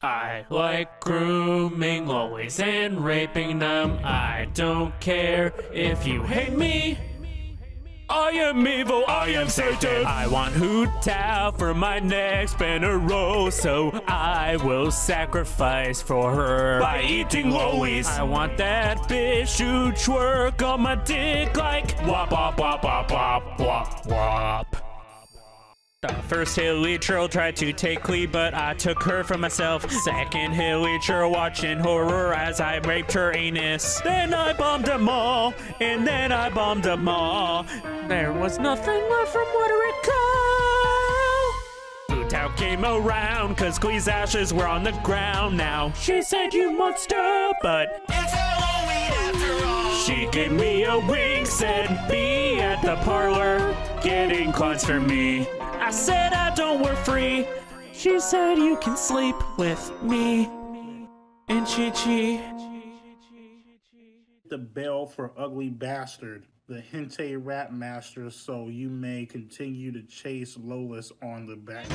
I like grooming always, and raping them. I don't care if you hate me. I am evil, I am Satan. I want Tao for my next banner row, so I will sacrifice for her by eating lolis. I want that bitch to twerk on my dick like wop wop wop first Hilichurl tried to take Klee, but I took her for myself. Second Hilichurl watching horror as I raped her anus. Then I bombed them all, and then I bombed them all. There was nothing left from Waterico. Tao came around, cause Klee's ashes were on the ground now. She said, You monster, but It's Halloween after all. she gave me a wink, said, Be at the parlor, getting clones for me. I said, I don't work free. She said, You can sleep with me. And Qiqi. the bell for Ugly Bastard, the Hentai Rap Master, so you may continue to chase Lolis on the back.